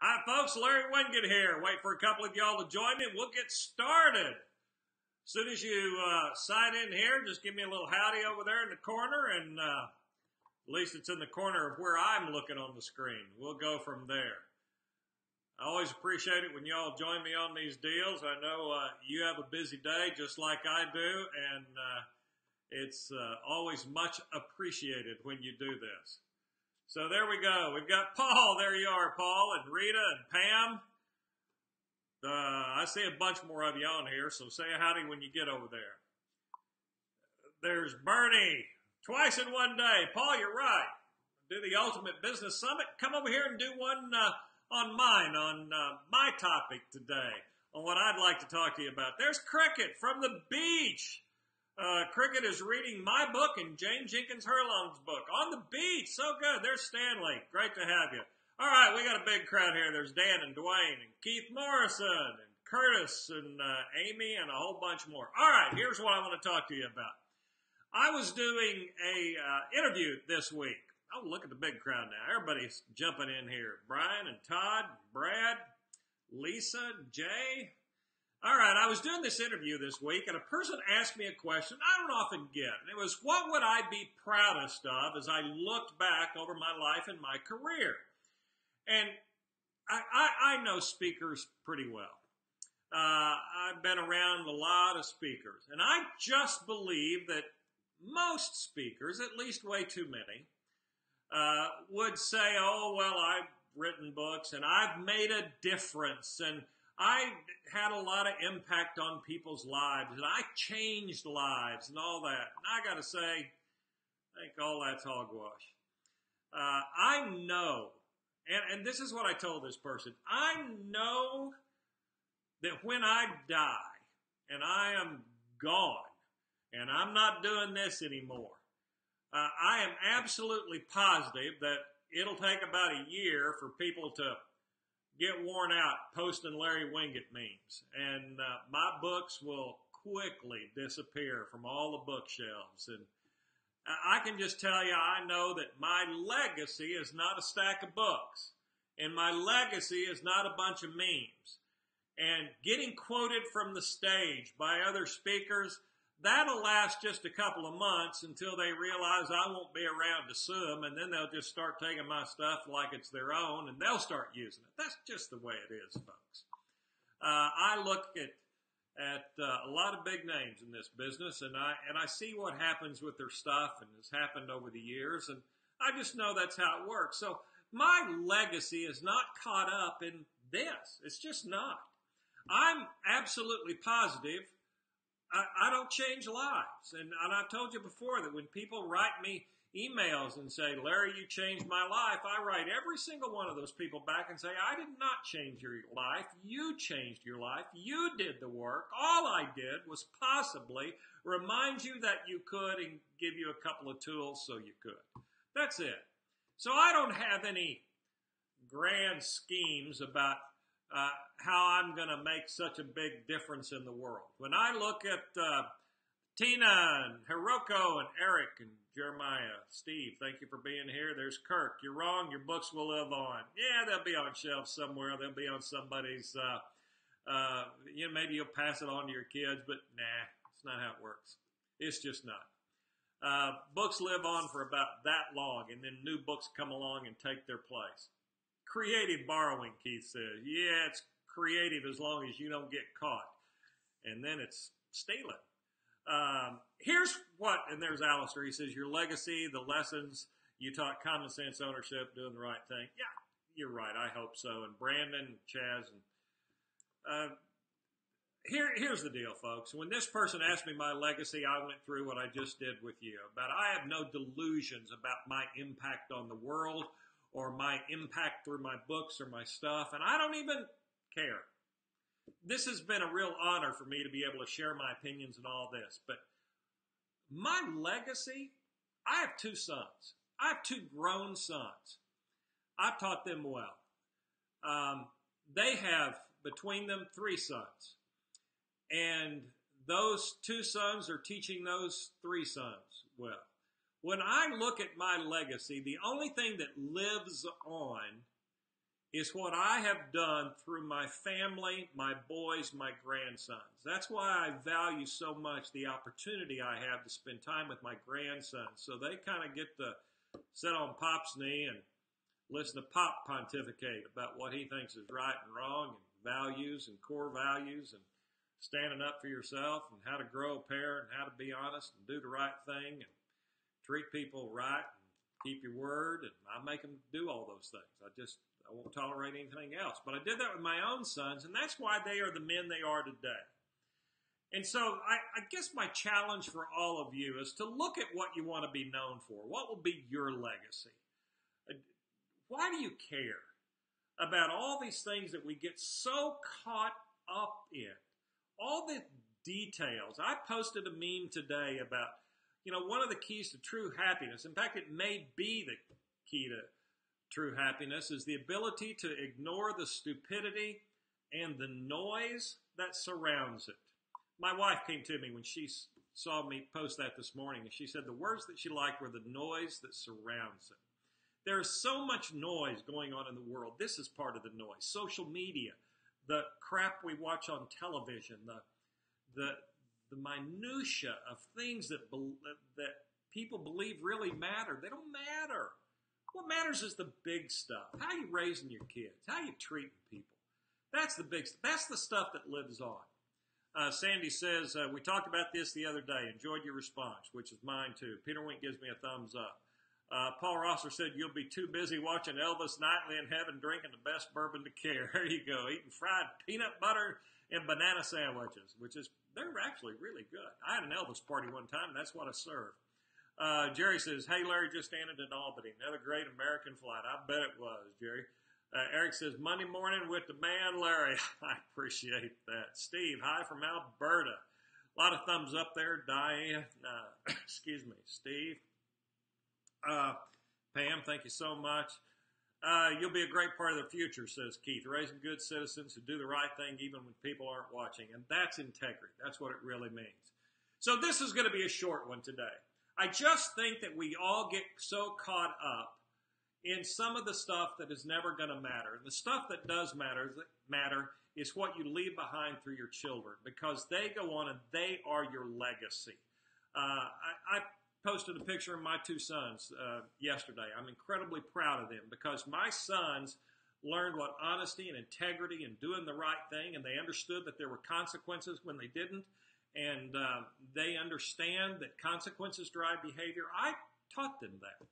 Hi, folks. Larry Winget here. Wait for a couple of y'all to join me. We'll get started. As soon as you uh, sign in here, just give me a little howdy over there in the corner, and uh, at least it's in the corner of where I'm looking on the screen. We'll go from there. I always appreciate it when y'all join me on these deals. I know uh, you have a busy day just like I do, and uh, it's uh, always much appreciated when you do this. So there we go. We've got Paul. There you are, Paul, and Rita and Pam. Uh, I see a bunch more of you on here, so say howdy when you get over there. There's Bernie, twice in one day. Paul, you're right. Do the Ultimate Business Summit. Come over here and do one uh, on mine, on uh, my topic today, on what I'd like to talk to you about. There's Cricket from the beach. Uh, Cricket is reading my book and Jane Jenkins Herlong's book on the beach. So good. There's Stanley. Great to have you. All right, we got a big crowd here. There's Dan and Dwayne and Keith Morrison and Curtis and uh, Amy and a whole bunch more. All right, here's what I want to talk to you about. I was doing a uh, interview this week. Oh, look at the big crowd now. Everybody's jumping in here. Brian and Todd, Brad, Lisa, Jay, all right, I was doing this interview this week, and a person asked me a question I don't often get. And it was, What would I be proudest of as I looked back over my life and my career? And I, I, I know speakers pretty well. Uh, I've been around a lot of speakers, and I just believe that most speakers, at least way too many, uh, would say, Oh, well, I've written books and I've made a difference. And I had a lot of impact on people's lives and I changed lives and all that. And I got to say, I think all that's hogwash. Uh, I know, and, and this is what I told this person I know that when I die and I am gone and I'm not doing this anymore, uh, I am absolutely positive that it'll take about a year for people to get worn out posting Larry Winget memes, and uh, my books will quickly disappear from all the bookshelves. And I can just tell you, I know that my legacy is not a stack of books, and my legacy is not a bunch of memes. And getting quoted from the stage by other speakers That'll last just a couple of months until they realize I won't be around to sue them, and then they'll just start taking my stuff like it's their own, and they'll start using it. That's just the way it is, folks. Uh, I look at at uh, a lot of big names in this business, and I and I see what happens with their stuff, and has happened over the years, and I just know that's how it works. So my legacy is not caught up in this. It's just not. I'm absolutely positive I, I don't change lives. And, and I've told you before that when people write me emails and say, Larry, you changed my life, I write every single one of those people back and say, I did not change your life. You changed your life. You did the work. All I did was possibly remind you that you could and give you a couple of tools so you could. That's it. So I don't have any grand schemes about uh, how I'm going to make such a big difference in the world. When I look at uh, Tina and Hiroko and Eric and Jeremiah, Steve, thank you for being here. There's Kirk. You're wrong. Your books will live on. Yeah, they'll be on shelves somewhere. They'll be on somebody's. Uh, uh, you know, maybe you'll pass it on to your kids, but nah, it's not how it works. It's just not. Uh, books live on for about that long, and then new books come along and take their place. Creative borrowing, Keith says. Yeah, it's creative as long as you don't get caught. And then it's stealing. Um, here's what, and there's Alistair. He says, Your legacy, the lessons, you taught common sense ownership, doing the right thing. Yeah, you're right. I hope so. And Brandon, Chaz, and uh, here, here's the deal, folks. When this person asked me my legacy, I went through what I just did with you. But I have no delusions about my impact on the world or my impact through my books or my stuff, and I don't even care. This has been a real honor for me to be able to share my opinions and all this, but my legacy, I have two sons. I have two grown sons. I've taught them well. Um, they have between them three sons. And those two sons are teaching those three sons well. When I look at my legacy, the only thing that lives on is what I have done through my family, my boys, my grandsons. That's why I value so much the opportunity I have to spend time with my grandsons. So they kind of get to sit on Pop's knee and listen to Pop pontificate about what he thinks is right and wrong and values and core values and standing up for yourself and how to grow a pair and how to be honest and do the right thing and treat people right and keep your word. And I make them do all those things. I just, I won't tolerate anything else. But I did that with my own sons, and that's why they are the men they are today. And so I, I guess my challenge for all of you is to look at what you want to be known for. What will be your legacy? Uh, why do you care about all these things that we get so caught up in? All the details. I posted a meme today about, you know, one of the keys to true happiness. In fact, it may be the key to true happiness is the ability to ignore the stupidity and the noise that surrounds it. My wife came to me when she saw me post that this morning, and she said the words that she liked were the noise that surrounds it. There's so much noise going on in the world. This is part of the noise. Social media, the crap we watch on television, the the the minutia of things that that people believe really matter. They don't matter. What matters is the big stuff. How you raising your kids, how you treating people. That's the big. That's the stuff that lives on. Uh, Sandy says uh, we talked about this the other day. Enjoyed your response, which is mine too. Peter Wink gives me a thumbs up. Uh, Paul Rosser said, You'll be too busy watching Elvis nightly in heaven, drinking the best bourbon to care. There you go, eating fried peanut butter and banana sandwiches, which is, they're actually really good. I had an Elvis party one time, and that's what I served. Uh, Jerry says, Hey, Larry just landed in Albany. Another great American flight. I bet it was, Jerry. Uh, Eric says, Monday morning with the man, Larry. I appreciate that. Steve, hi from Alberta. A lot of thumbs up there. Diane, uh, excuse me, Steve. Uh, Pam, thank you so much. Uh, you'll be a great part of the future, says Keith, raising good citizens who do the right thing even when people aren't watching. And that's integrity. That's what it really means. So this is going to be a short one today. I just think that we all get so caught up in some of the stuff that is never going to matter. The stuff that does matter, matter is what you leave behind through your children because they go on and they are your legacy. Uh, I, I posted a picture of my two sons uh, yesterday. I'm incredibly proud of them because my sons learned what honesty and integrity and doing the right thing, and they understood that there were consequences when they didn't, and uh, they understand that consequences drive behavior. I taught them that.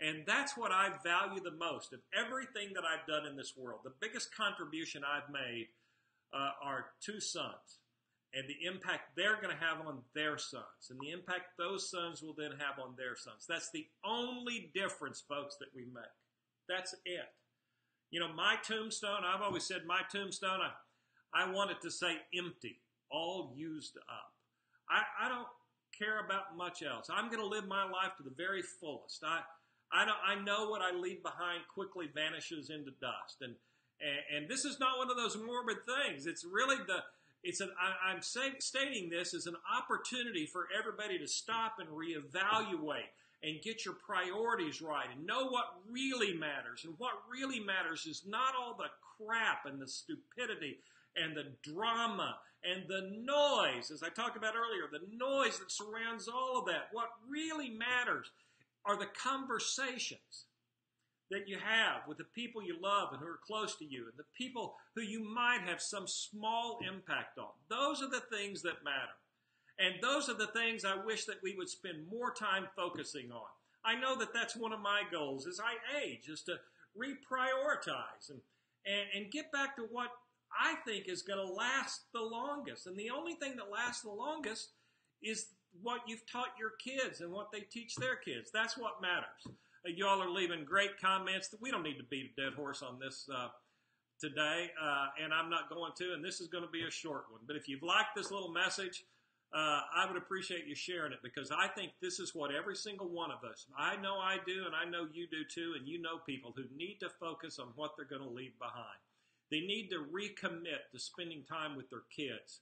And that's what I value the most of everything that I've done in this world. The biggest contribution I've made uh, are two sons and the impact they're going to have on their sons, and the impact those sons will then have on their sons. That's the only difference, folks, that we make. That's it. You know, my tombstone, I've always said my tombstone, I, I want it to say empty, all used up. I, I don't care about much else. I'm going to live my life to the very fullest. I, I, don't, I know what I leave behind quickly vanishes into dust. And, and, and this is not one of those morbid things. It's really the, it's an, I, am stating this as an opportunity for everybody to stop and reevaluate and get your priorities right and know what really matters. And what really matters is not all the crap and the stupidity and the drama and the noise, as I talked about earlier, the noise that surrounds all of that. What really matters are the conversations that you have with the people you love and who are close to you and the people who you might have some small impact on. Those are the things that matter. And those are the things I wish that we would spend more time focusing on. I know that that's one of my goals as I age, is to reprioritize and, and, and get back to what I think is going to last the longest. And the only thing that lasts the longest is what you've taught your kids and what they teach their kids. That's what matters. Y'all are leaving great comments. That we don't need to beat a dead horse on this uh, today, uh, and I'm not going to. And this is going to be a short one. But if you've liked this little message, uh, I would appreciate you sharing it because I think this is what every single one of us, I know I do, and I know you do too, and you know people who need to focus on what they're going to leave behind. They need to recommit to spending time with their kids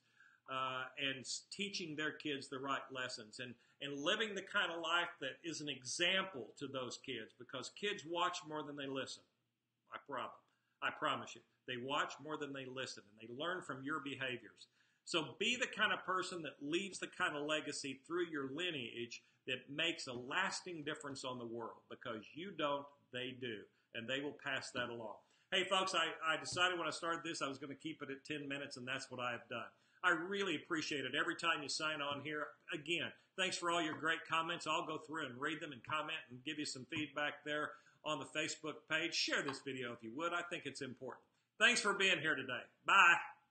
uh, and teaching their kids the right lessons and, and living the kind of life that is an example to those kids because kids watch more than they listen. I promise. I promise you. They watch more than they listen, and they learn from your behaviors. So be the kind of person that leaves the kind of legacy through your lineage that makes a lasting difference on the world because you don't, they do, and they will pass that along. Hey, folks, I, I decided when I started this I was going to keep it at 10 minutes, and that's what I have done. I really appreciate it every time you sign on here. Again, thanks for all your great comments. I'll go through and read them and comment and give you some feedback there on the Facebook page. Share this video if you would. I think it's important. Thanks for being here today. Bye.